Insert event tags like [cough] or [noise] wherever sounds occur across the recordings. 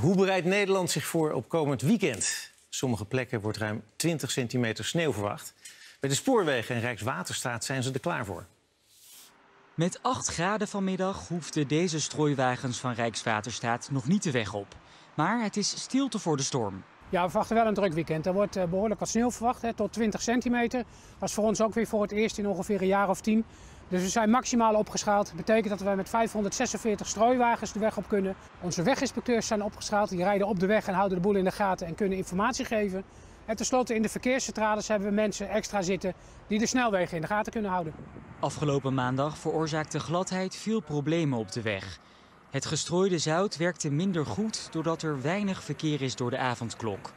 Hoe bereidt Nederland zich voor op komend weekend? Sommige plekken wordt ruim 20 centimeter sneeuw verwacht. Bij de spoorwegen en Rijkswaterstaat zijn ze er klaar voor. Met 8 graden vanmiddag hoefden deze strooiwagens van Rijkswaterstaat nog niet de weg op. Maar het is stilte voor de storm. Ja, we verwachten wel een druk weekend. Er wordt eh, behoorlijk wat sneeuw verwacht, hè, tot 20 centimeter. Dat is voor ons ook weer voor het eerst in ongeveer een jaar of tien. Dus we zijn maximaal opgeschaald. Dat betekent dat we met 546 strooiwagens de weg op kunnen. Onze weginspecteurs zijn opgeschaald. Die rijden op de weg en houden de boel in de gaten en kunnen informatie geven. En tenslotte in de verkeerscentrales hebben we mensen extra zitten die de snelwegen in de gaten kunnen houden. Afgelopen maandag veroorzaakte gladheid veel problemen op de weg. Het gestrooide zout werkte minder goed doordat er weinig verkeer is door de avondklok.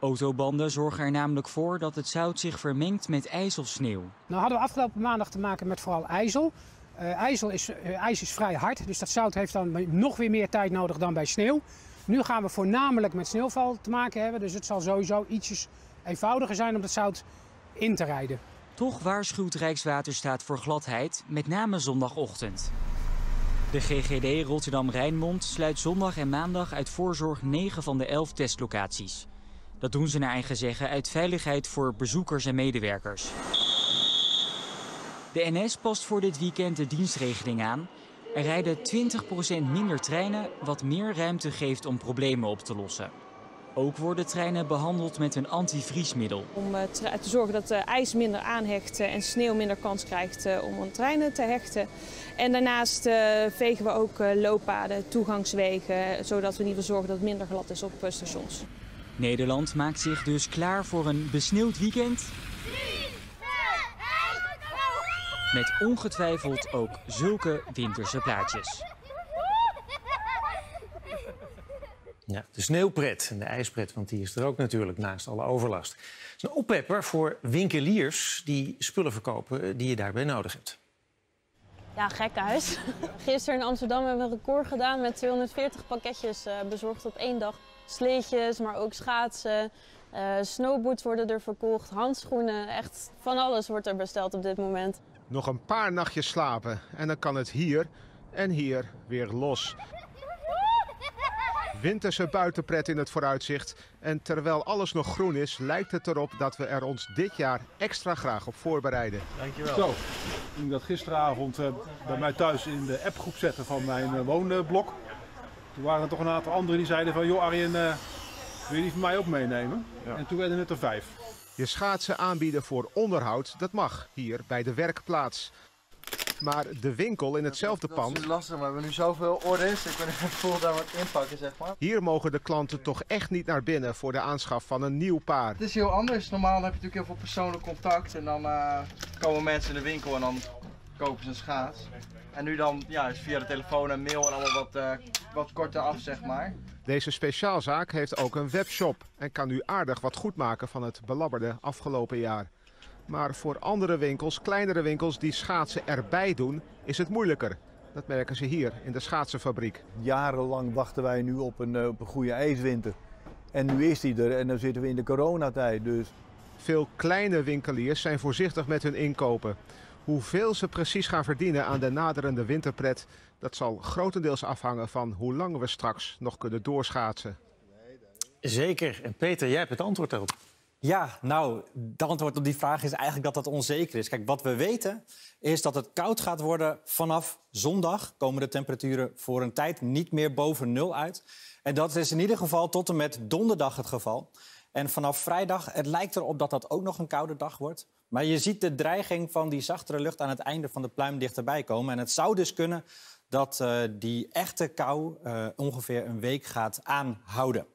Autobanden zorgen er namelijk voor dat het zout zich vermengt met ijzelsneeuw. Nou hadden we afgelopen maandag te maken met vooral ijzel. Uh, ijzel is, uh, ijs is vrij hard, dus dat zout heeft dan nog weer meer tijd nodig dan bij sneeuw. Nu gaan we voornamelijk met sneeuwval te maken hebben, dus het zal sowieso ietsjes eenvoudiger zijn om dat zout in te rijden. Toch waarschuwt Rijkswaterstaat voor gladheid, met name zondagochtend. De GGD Rotterdam-Rijnmond sluit zondag en maandag uit voorzorg 9 van de 11 testlocaties. Dat doen ze naar eigen zeggen uit veiligheid voor bezoekers en medewerkers. De NS past voor dit weekend de dienstregeling aan. Er rijden 20% minder treinen, wat meer ruimte geeft om problemen op te lossen. Ook worden treinen behandeld met een antivriesmiddel. Om uh, te zorgen dat ijs minder aanhecht en sneeuw minder kans krijgt uh, om aan treinen te hechten. En daarnaast vegen we ook looppaden, toegangswegen, zodat we in ieder geval zorgen dat het minder glad is op stations. Nederland maakt zich dus klaar voor een besneeuwd weekend. Met ongetwijfeld ook zulke winterse plaatjes. Ja, de sneeuwpret en de ijspret, want die is er ook natuurlijk naast alle overlast. Het is een oppepper voor winkeliers die spullen verkopen die je daarbij nodig hebt. Ja, gekhuis. [laughs] Gisteren in Amsterdam hebben we een record gedaan met 240 pakketjes uh, bezorgd op één dag. Sleetjes, maar ook schaatsen, uh, snowboards worden er verkocht, handschoenen. Echt van alles wordt er besteld op dit moment. Nog een paar nachtjes slapen en dan kan het hier en hier weer los. Winterse buitenpret in het vooruitzicht. En terwijl alles nog groen is, lijkt het erop dat we er ons dit jaar extra graag op voorbereiden. Dankjewel. Zo, toen ik dat gisteravond uh, bij mij thuis in de appgroep zette van mijn uh, woonblok. Toen waren er toch een aantal anderen die zeiden van, joh Arjen, uh, wil je die van mij ook meenemen? Ja. En toen werden het er vijf. Je schaatsen aanbieden voor onderhoud, dat mag hier bij de werkplaats. Maar de winkel in hetzelfde pand... Dat is lastig, maar we hebben nu zoveel orders. Ik ben even vol daar wat inpakken, zeg maar. Hier mogen de klanten toch echt niet naar binnen voor de aanschaf van een nieuw paar. Het is heel anders. Normaal heb je natuurlijk heel veel persoonlijk contact. En dan uh, komen mensen in de winkel en dan kopen ze een schaats. En nu dan ja, is via de telefoon en mail en allemaal wat, uh, wat korter af, zeg maar. Deze speciaalzaak heeft ook een webshop en kan nu aardig wat goed maken van het belabberde afgelopen jaar. Maar voor andere winkels, kleinere winkels die schaatsen erbij doen, is het moeilijker. Dat merken ze hier in de schaatsenfabriek. Jarenlang wachten wij nu op een, op een goede ijswinter. En nu is die er en dan zitten we in de coronatijd. Dus. Veel kleine winkeliers zijn voorzichtig met hun inkopen. Hoeveel ze precies gaan verdienen aan de naderende winterpret, dat zal grotendeels afhangen van hoe lang we straks nog kunnen doorschaatsen. Zeker. En Peter, jij hebt het antwoord erop. Ja, nou, het antwoord op die vraag is eigenlijk dat dat onzeker is. Kijk, wat we weten is dat het koud gaat worden vanaf zondag. Komen de temperaturen voor een tijd niet meer boven nul uit. En dat is in ieder geval tot en met donderdag het geval. En vanaf vrijdag, het lijkt erop dat dat ook nog een koude dag wordt. Maar je ziet de dreiging van die zachtere lucht aan het einde van de pluim dichterbij komen. En het zou dus kunnen dat uh, die echte kou uh, ongeveer een week gaat aanhouden.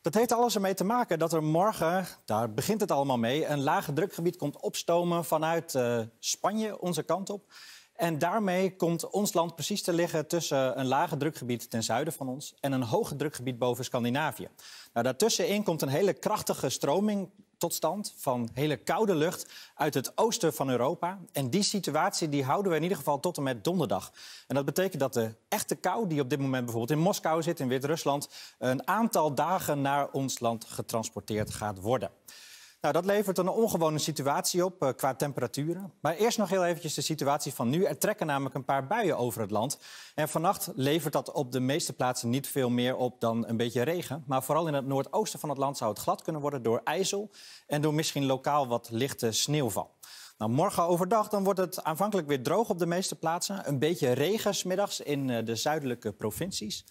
Dat heeft alles ermee te maken dat er morgen, daar begint het allemaal mee, een lage drukgebied komt opstomen vanuit uh, Spanje onze kant op. En daarmee komt ons land precies te liggen tussen een lage drukgebied ten zuiden van ons en een hoge drukgebied boven Scandinavië. Nou, daartussenin komt een hele krachtige stroming tot stand van hele koude lucht uit het oosten van Europa. En die situatie die houden we in ieder geval tot en met donderdag. En dat betekent dat de echte kou, die op dit moment bijvoorbeeld in Moskou zit, in Wit-Rusland, een aantal dagen naar ons land getransporteerd gaat worden. Nou, dat levert een ongewone situatie op uh, qua temperaturen. Maar eerst nog heel eventjes de situatie van nu. Er trekken namelijk een paar buien over het land. En vannacht levert dat op de meeste plaatsen niet veel meer op dan een beetje regen. Maar vooral in het noordoosten van het land zou het glad kunnen worden door ijzel... en door misschien lokaal wat lichte sneeuwval. Nou, morgen overdag dan wordt het aanvankelijk weer droog op de meeste plaatsen. Een beetje regen smiddags in uh, de zuidelijke provincies.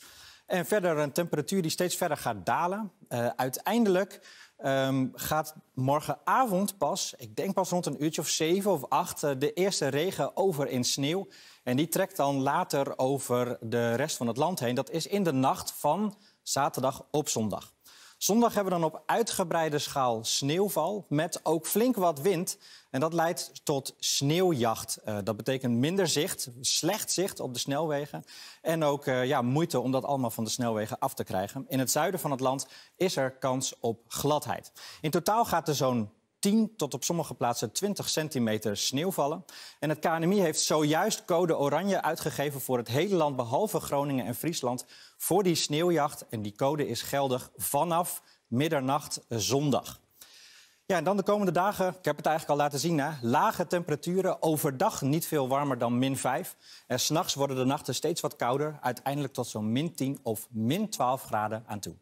En verder een temperatuur die steeds verder gaat dalen. Uh, uiteindelijk um, gaat morgenavond pas, ik denk pas rond een uurtje of zeven of acht, uh, de eerste regen over in sneeuw. En die trekt dan later over de rest van het land heen. Dat is in de nacht van zaterdag op zondag. Zondag hebben we dan op uitgebreide schaal sneeuwval met ook flink wat wind. En dat leidt tot sneeuwjacht. Uh, dat betekent minder zicht, slecht zicht op de snelwegen. En ook uh, ja, moeite om dat allemaal van de snelwegen af te krijgen. In het zuiden van het land is er kans op gladheid. In totaal gaat er zo'n 10 tot op sommige plaatsen 20 centimeter sneeuw vallen. En het KNMI heeft zojuist code oranje uitgegeven voor het hele land... behalve Groningen en Friesland, voor die sneeuwjacht. En die code is geldig vanaf middernacht zondag. Ja, en dan de komende dagen, ik heb het eigenlijk al laten zien... Hè, lage temperaturen, overdag niet veel warmer dan min 5. En s'nachts worden de nachten steeds wat kouder... uiteindelijk tot zo'n min 10 of min 12 graden aan toe.